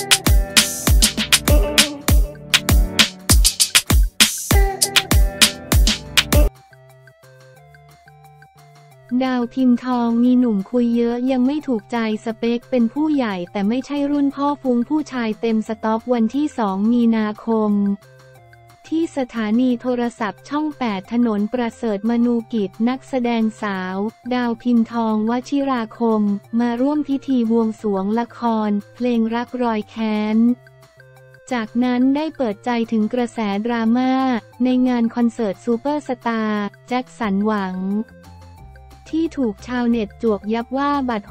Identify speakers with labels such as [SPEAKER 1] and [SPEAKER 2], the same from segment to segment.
[SPEAKER 1] ดาวพิมพ์ทองมีหนุ่มคุยเยอะยังไม่ถูกใจสเปคเป็นผู้ใหญ่แต่ไม่ใช่รุ่นพ่อฟุ้งผู้ชายเต็มสต็อกวันที่ 2 มีนาคม ที่สถานีโทรศัพท์ช่อง 8 ถนนประเสริฐมนูกิจนักแสดงสาว ดาวพิมพ์ทองวชิราคม มาร่วมพิธีบวงสรวงละคร เพลงรักรอยแค้น จากนั้นได้เปิดใจถึงกระแสดราม่าในงานคอนเสิร์ตซูเปอร์สตาร์แจ็คสันหวัง ที่ถูกชาวเน็ตจวกยับว่าบัตร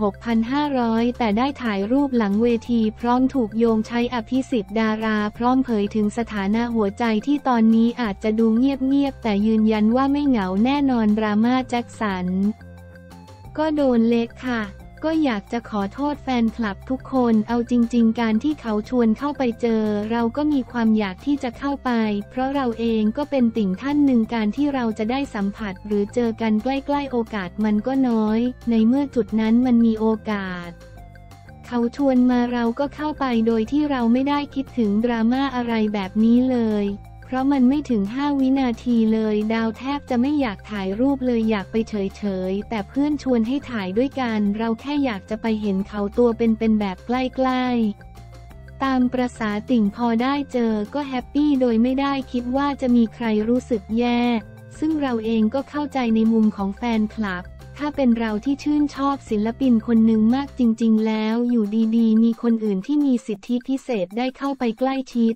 [SPEAKER 1] 6,500 แต่ได้ถ่ายรูปหลังเวที พร้อมถูกโยงใช้อภิสิทธิ์ดารา พร้อมเผยถึงสถานะหัวใจที่ตอนนี้อาจจะดูเงียบๆ แต่ยืนยันว่าไม่เหงาแน่นอนดราม่าแจ็คสัน ก็โดนเล็กค่ะ ก็อยากจะขอโทษแฟนคลับทุกคน เอาจริง ๆ การที่เขาชวนเข้าไปเจอ เราก็มีความอยากที่จะเข้าไป เพราะเราเองก็เป็นติ่งท่านหนึ่งการที่เราจะได้สัมผัส หรือเจอกันใกล้ๆโอกาสมันก็น้อย ในเมื่อจุดนั้นมันมีโอกาส เขาชวนมาเราก็เข้าไปโดยที่เราไม่ได้คิดถึงดราม่าอะไรแบบนี้เลย เพราะมันไม่ถึง 5 วินาทีเลย ดาวแทบจะไม่อยากถ่ายรูปเลยอยากไปเฉยๆ แต่เพื่อนชวนให้ถ่ายด้วยกัน เราแค่อยากจะไปเห็นเขาตัวเป็นๆแบบใกล้ๆ ตามประษาติ่งพอได้เจอก็แฮปปี้โดยไม่ได้คิดว่าจะมีใครรู้สึกแย่ ซึ่งเราเองก็เข้าใจในมุมของแฟนคลับถ้าเป็นเราที่ชื่นชอบศิลปินคนหนึ่งมากจริง ๆ แล้วอยู่ดีๆ มีคนอื่นที่มีสิทธิพิเศษได้เข้าไปใกล้ชิด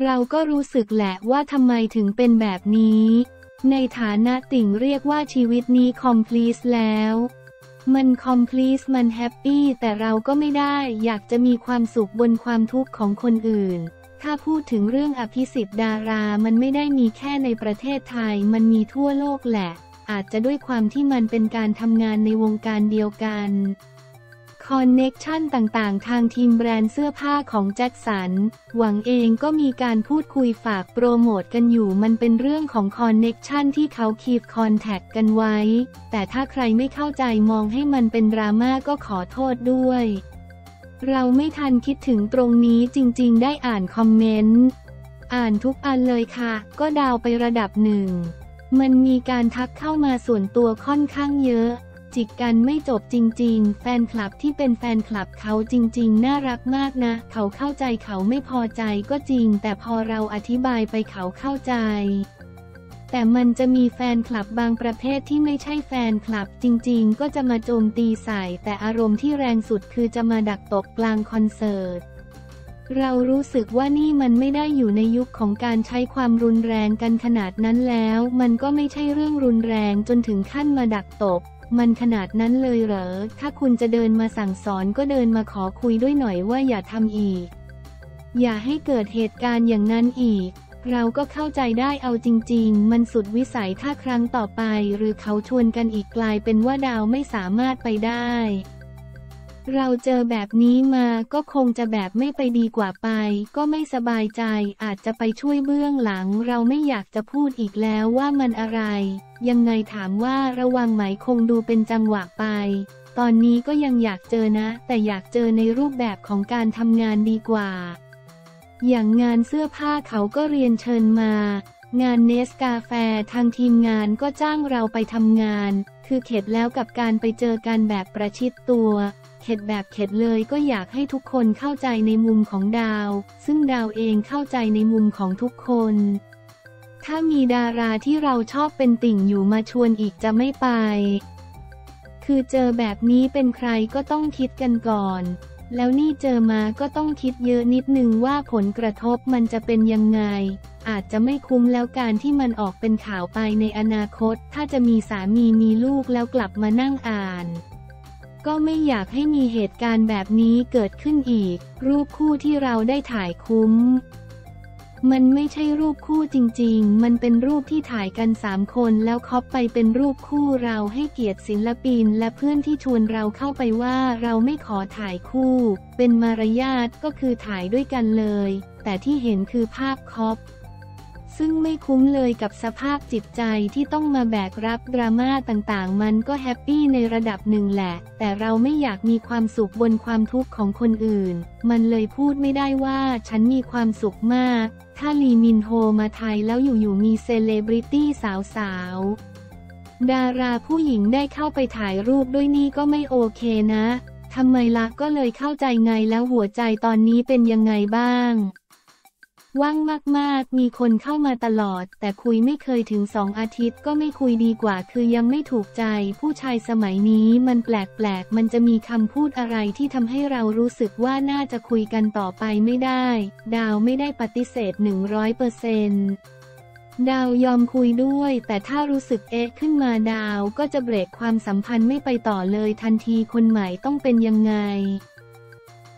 [SPEAKER 1] เราก็รู้สึกแหละว่าทำไมถึงเป็นแบบนี้ ในฐานะติ่งเรียกว่าชีวิตนี้ complete แล้ว มัน complete มันแฮปปี้แต่เราก็ไม่ได้อยากจะมีความสุขบนความทุกข์ของคนอื่น ถ้าพูดถึงเรื่องอภิสิทธิ์ดารามันไม่ได้มีแค่ในประเทศไทยมันมีทั่วโลกแหละ อาจจะด้วยความที่มันเป็นการทำงานในวงการเดียวกัน connection ต่างๆ ทางทีมแบรนด์เสื้อผ้าของแจ็คสัน หวังเองก็มีการพูดคุยฝากโปรโมทกันอยู่มันเป็นเรื่องของ connection ที่เขา keep contact กันไว้ แต่ถ้าใครไม่เข้าใจมองให้มันเป็นดราม่าก็ขอโทษด้วย เราไม่ทันคิดถึงตรงนี้จริงๆ ได้อ่านคอมเมนต์ อ่านทุกอันเลยค่ะ ก็ดาวไประดับหนึ่ง มันมีการทักเข้ามาส่วนตัวค่อนข้างเยอะ จิกกันไม่จบจริง ๆ แฟนคลับที่เป็นแฟนคลับเขาจริง ๆ น่ารักมากนะ เขาเข้าใจเขาไม่พอใจก็จริง แต่พอเราอธิบายไปเขาเข้าใจ แต่มันจะมีแฟนคลับบางประเภทที่ไม่ใช่แฟนคลับจริง ๆ ก็จะมาโจมตีใส่ แต่อารมณ์ที่แรงสุดคือจะมาดักตบกลางคอนเสิร์ตเรารู้สึกว่านี่มันไม่ได้อยู่ในยุคของการใช้ความรุนแรงกันขนาดนั้นแล้ว มันก็ไม่ใช่เรื่องรุนแรงจนถึงขั้นมาดักตบ มันขนาดนั้นเลยเหรอ ถ้าคุณจะเดินมาสั่งสอนก็เดินมาขอคุยด้วยหน่อยว่าอย่าทำอีก อย่าให้เกิดเหตุการณ์อย่างนั้นอีก เราก็เข้าใจได้เอาจริง ๆ มันสุดวิสัยถ้าครั้งต่อไป หรือเขาชวนกันอีกกลายเป็นว่าดาวไม่สามารถไปได้ เราเจอแบบนี้มาก็คงจะแบบไม่ไปดีกว่าไป ก็ไม่สบายใจอาจจะไปช่วยเบื้องหลัง เราไม่อยากจะพูดอีกแล้วว่ามันอะไร ยังไงถามว่าระวังไหมคงดูเป็นจังหวะไป ตอนนี้ก็ยังอยากเจอนะ แต่อยากเจอในรูปแบบของการทำงานดีกว่า อย่างงานเสื้อผ้าเขาก็เรียนเชิญมา งานเนสกาแฟทางทีมงานก็จ้างเราไปทำงาน คือเข็ดแล้วกับการไปเจอกันแบบประชิดตัว เข็ดแบบเข็ดเลยก็อยากให้ทุกคนเข้าใจในมุมของดาว ซึ่งดาวเองเข้าใจในมุมของทุกคน ถ้ามีดาราที่เราชอบเป็นติ่งอยู่มาชวนอีกจะไม่ไป คือเจอแบบนี้เป็นใครก็ต้องคิดกันก่อน แล้วนี่เจอมาก็ต้องคิดเยอะนิดนึงว่าผลกระทบมันจะเป็นยังไง อาจจะไม่คุ้มแล้วการที่มันออกเป็นข่าวไปในอนาคต ถ้าจะมีสามีมีลูกแล้วกลับมานั่งอ่าน ก็ไม่อยากให้มีเหตุการณ์แบบนี้เกิดขึ้นอีก รูปคู่ที่เราได้ถ่ายคุ้ม มันไม่ใช่รูปคู่จริง ๆ มันเป็นรูปที่ถ่ายกันสามคนแล้วคอปไปเป็นรูปคู่เราให้เกียรติศิลปิน และเพื่อนที่ชวนเราเข้าไปว่าเราไม่ขอถ่ายคู่ เป็นมารยาทก็คือถ่ายด้วยกันเลย แต่ที่เห็นคือภาพ crop ซึ่งไม่คุ้มเลยกับสภาพจิตใจที่ต้องมาแบกรับดราม่าต่างๆ มันก็แฮปปี้ในระดับหนึ่งแหละ แต่เราไม่อยากมีความสุขบนความทุกข์ของคนอื่น มันเลยพูดไม่ได้ว่าฉันมีความสุขมาก ถ้าลีมินโฮมาไทยแล้วอยู่ๆมีเซเลบริตี้สาวๆ ดาราผู้หญิงได้เข้าไปถ่ายรูปด้วยนี่ก็ไม่โอเคนะ ทำไมละก็เลยเข้าใจไงแล้วหัวใจตอนนี้เป็นยังไงบ้าง ว่างมากๆ มีคนเข้ามาตลอด แต่คุยไม่เคยถึงสองอาทิตย์ก็ไม่คุยดีกว่า คือยังไม่ถูกใจ ผู้ชายสมัยนี้มันแปลกๆ มันจะมีคำพูดอะไรที่ทำให้เรารู้สึกว่าน่าจะคุยกันต่อไปไม่ได้ ดาวไม่ได้ปฏิเสธ 100%เปอร์เซ็นต์ดาวยอมคุยด้วย แต่ถ้ารู้สึกเอ๊ะขึ้นมาดาวก็จะเบรกความสัมพันธ์ไม่ไปต่อเลยทันทีคนใหม่ต้องเป็นยังไง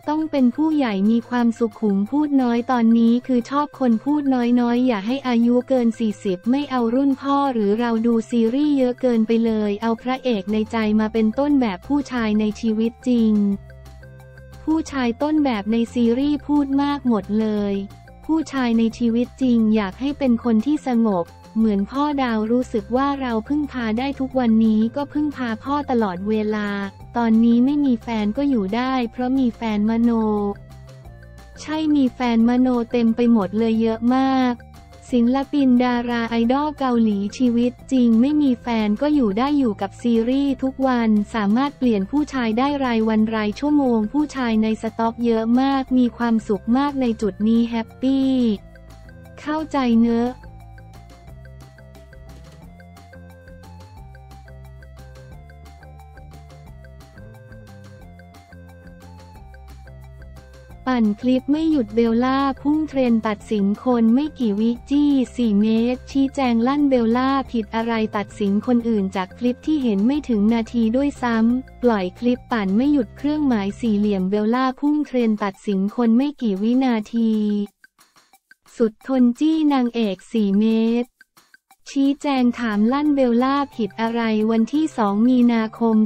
[SPEAKER 1] ต้องเป็นผู้ใหญ่มีความสุขุมพูดน้อยตอนนี้คือชอบคนพูดน้อยๆ อย่าให้อายุเกิน 40 ไม่เอารุ่นพ่อหรือเราดูซีรีส์เยอะเกินไปเลย เอาพระเอกในใจมาเป็นต้นแบบผู้ชายในชีวิตจริง ผู้ชายต้นแบบในซีรีส์พูดมากหมดเลย ผู้ชายในชีวิตจริงอยากให้เป็นคนที่สงบ เหมือนพ่อดาวรู้สึกว่าเราพึ่งพาได้ทุกวันนี้ก็พึ่งพาพ่อตลอดเวลา ตอนนี้ไม่มีแฟนก็อยู่ได้ เพราะมีแฟนมโน ใช่มีแฟนมโนเต็มไปหมดเลยเยอะมาก ศิลปินดาราไอดอลเกาหลีชีวิตจริงไม่มีแฟนก็อยู่ได้อยู่กับซีรีส์ทุกวันสามารถเปลี่ยนผู้ชายได้รายวันรายชั่วโมง ผู้ชายในสต็อกเยอะมาก มีความสุขมากในจุดนี้แฮปปี้เข้าใจเนอะ ปั่นคลิปไม่หยุดเบลล่าพุ่งเทรนด์ตัดสินคนไม่กี่วิจี้ 4 เมตร ชี้แจงลั่นเบลล่าผิดอะไรตัดสินคนอื่นจากคลิปที่เห็นไม่ถึงนาทีด้วยซ้ำ ปล่อยคลิปปั่นไม่หยุดเครื่องหมายสี่เหลี่ยมเบลล่าพุ่งเทรนด์ตัดสินคนไม่กี่วินาที สุดทนจี้นางเอก 4 เมตร ชี้แจงถามลั่นเบลล่าผิดอะไรวันที่ 2 มีนาคม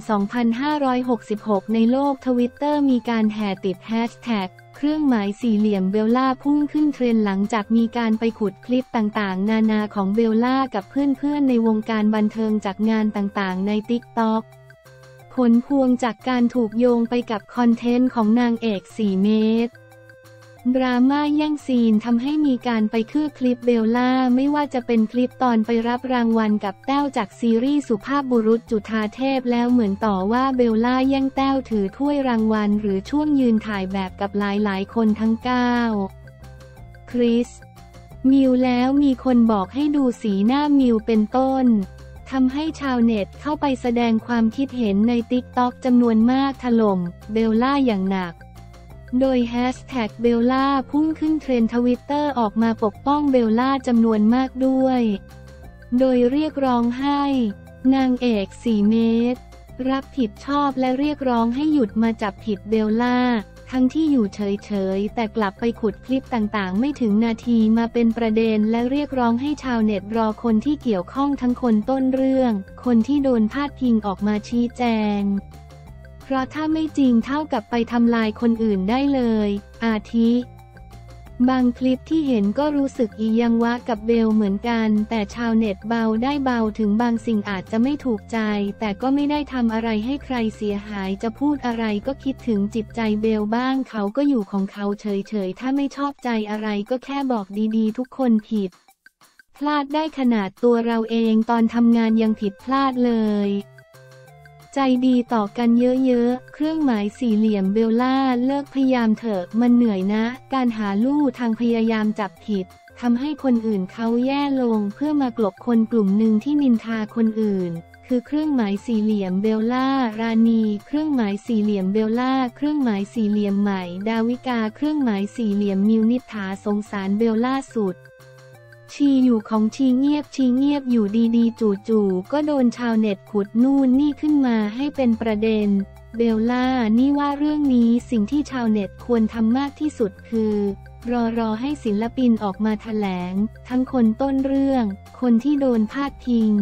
[SPEAKER 1] 2566 ในโลกทวิตเตอร์มีการแห่ติดแฮชแท็กเครื่องหมายสี่เหลี่ยมเบลล่าพุ่งขึ้นเทรนด์หลังจากมีการไปขุดคลิปต่างๆ นานาของเบลล่ากับเพื่อนๆ ในวงการบันเทิงจากงานต่างๆ ในติ๊กต็อกผลพวงจากการถูกโยงไปกับคอนเทนต์ของนางเอก 4 เมตร ดราม่าแย่งซีนทำให้มีการไปคุ้ยคลิปเบลล่า ไม่ว่าจะเป็นคลิปตอนไปรับรางวัลกับแต้วจากซีรีส์สุภาพบุรุษจุธาเทพแล้วเหมือนต่อว่าเบลล่าแย่งแต้วถือถ้วยรางวัล หรือช่วงยืนถ่ายแบบกับหลายๆ คนทั้ง9คริสมิวแล้วมีคนบอกให้ดูสีหน้ามิวเป็นต้นทำให้ชาวเน็ตเข้าไปแสดงความคิดเห็นในติ๊กต็อกจำนวนมากถล่มเบลล่าอย่างหนัก โดยแฮชแท็กเบลล่าพุ่งขึ้นเทรนด์ทวิตเตอร์ออกมาปกป้องเบลล่าจำนวนมากด้วย โดยเรียกร้องให้ นางเอก4เมตร รับผิดชอบและเรียกร้องให้หยุดมาจับผิดเบลล่า ทั้งที่อยู่เฉยๆ แต่กลับไปขุดคลิปต่างๆ ไม่ถึงนาทีมาเป็นประเด็นและเรียกร้องให้ชาวเน็ตรอคนที่เกี่ยวข้องทั้งคนต้นเรื่อง คนที่โดนพาดพิงออกมาชี้แจง เพราะถ้าไม่จริงเท่ากับไปทำลายคนอื่นได้เลย อาทิ บางคลิปที่เห็นก็รู้สึกอียังวะกับเบลเหมือนกัน แต่ชาวเน็ตเบาได้เบาถึงบางสิ่งอาจจะไม่ถูกใจ แต่ก็ไม่ได้ทำอะไรให้ใครเสียหายจะพูดอะไรก็คิดถึงจิตใจเบลบ้างเขาก็อยู่ของเขาเฉยๆ ถ้าไม่ชอบใจอะไรก็แค่บอกดีๆ ทุกคนผิด พลาดได้ขนาดตัวเราเองตอนทำงานยังผิดพลาดเลย ใจดีต่อกันเยอะๆ เครื่องหมายสี่เหลี่ยมเบลล่าเลิกพยายามเถอะมันเหนื่อยนะ การหาลู่ทางพยายามจับผิดทำให้คนอื่นเขาแย่ลงเพื่อมากลบคนกลุ่มหนึ่งที่นินทาคนอื่น คือเครื่องหมายสี่เหลี่ยมเบลล่า ราณี เครื่องหมายสี่เหลี่ยมเบลล่า เครื่องหมายสี่เหลี่ยมใหม่ ดาวิกา เครื่องหมายสี่เหลี่ยมมิวนิษฐาสงสารเบลล่าสุด ชีอยู่ของชีเงียบชีเงียบอยู่ดีๆ จู่ๆก็โดนชาวเน็ตขุดนู่นนี่ขึ้นมาให้เป็นประเด็น เบลล่านี่ว่าเรื่องนี้สิ่งที่ชาวเน็ตควรทำมากที่สุดคือ รอรอให้ศิลปินออกมาถแถลง ทั้งคนต้นเรื่อง คนที่โดนพาดพิง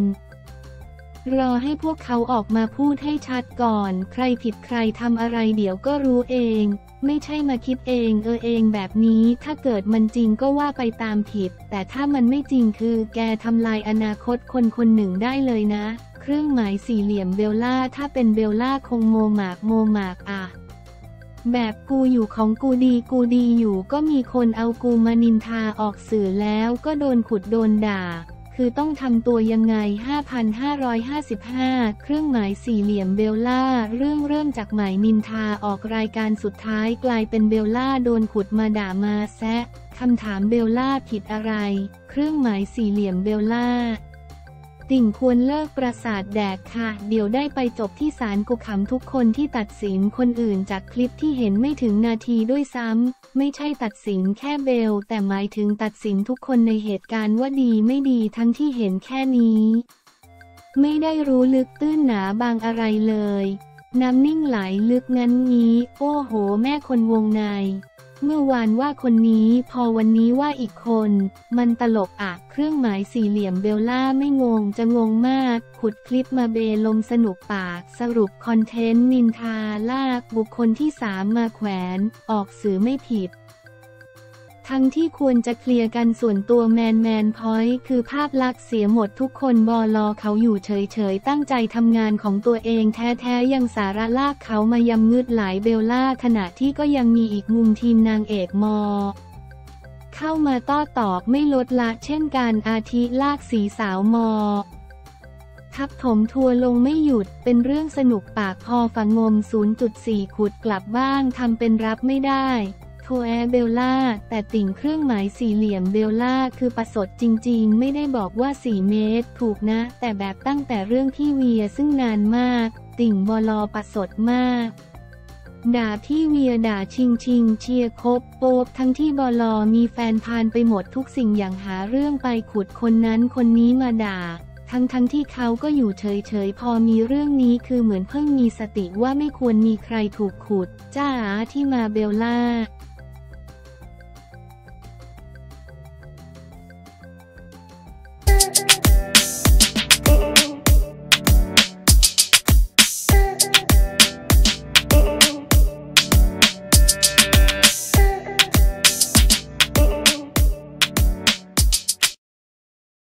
[SPEAKER 1] รอให้พวกเขาออกมาพูดให้ชัดก่อน ใครผิดใครทำอะไรเดี๋ยวก็รู้เอง ไม่ใช่มาคิดเองเออเองแบบนี้ ถ้าเกิดมันจริงก็ว่าไปตามผิด แต่ถ้ามันไม่จริงคือแกทำลายอนาคตคนคนหนึ่งได้เลยนะ เครื่องหมายสี่เหลี่ยมเบลล่าถ้าเป็นเบลล่าคงโมโหมากโมโหมากอะแบบกูอยู่ของกูดีกูดีอยู่ก็มีคนเอากูมานินทาออกสื่อแล้วก็โดนขุดโดนด่า คือต้องทำตัวยังไง 5,555 เครื่องหมายสี่เหลี่ยมเบลล่า เรื่องเริ่มจากใหม่นินทาออกรายการสุดท้ายกลายเป็นเบลล่าโดนขุดมาด่ามาแซะคำถามเบลล่าผิดอะไร เครื่องหมายสี่เหลี่ยมเบลล่า ติ่งควรเลิกประสาทแดกค่ะ เดี๋ยวได้ไปจบที่ศาลกุขำทุกคนที่ตัดสินคนอื่นจากคลิปที่เห็นไม่ถึงนาทีด้วยซ้ำ ไม่ใช่ตัดสินแค่เบล แต่หมายถึงตัดสินทุกคนในเหตุการณ์ว่าดีไม่ดีทั้งที่เห็นแค่นี้ ไม่ได้รู้ลึกตื้นหนาบางอะไรเลย น้ำนิ่งไหลลึกงั้นงี้ โอ้โห แม่คนวงใน เมื่อวานว่าคนนี้พอวันนี้ว่าอีกคน มันตลกอะเครื่องหมายสี่เหลี่ยมเบลล่าไม่งงจะงงมาก ขุดคลิปมาเบลมสนุกปากสรุปคอนเทนต์นินทาลากบุคคลที่สามมาแขวน ออกสื่อไม่ผิด ทั้งที่ควรจะเคลียร์กันส่วนตัวแมนแมนพอยต์คือภาพลักษณ์เสียหมดทุกคนบอลอเขาอยู่เฉยๆ ตั้งใจทำงานของตัวเองแท้ๆ ยังสาระลากเขามายำงึดหลายเบลล่าขณะที่ก็ยังมีอีกมุมทีมนางเอกมอ เข้ามาต้อตอบไม่ลดละเช่นการอาทิลากสีสาวมอทับถมทัวร์ลงไม่หยุด เป็นเรื่องสนุกปากพอฝังงม 0.4 ขุดกลับบ้างทำเป็นรับไม่ได้ โทแอเบลล่า แต่ติ่งเครื่องหมายสี่เหลี่ยมเบลล่าคือประสดจริงๆ ไม่ได้บอกว่า 4 เมตร ถูกนะ แต่แบบตั้งแต่เรื่องพี่เวียซึ่งนานมาก ติ่งบอลอประสดมาก ด่าพี่เวียด่าชิงชิงเชียร์คบโป๊บทั้งที่บอลอมีแฟนพานไปหมดทุกสิ่งอย่างหาเรื่องไปขุดคนนั้นคนนี้มาด่าทั้งทั้งที่เขาก็อยู่เฉยๆ พอมีเรื่องนี้คือเหมือนเพิ่งมีสติว่าไม่ควรมีใครถูกขุด จ้าที่มาเบลล่า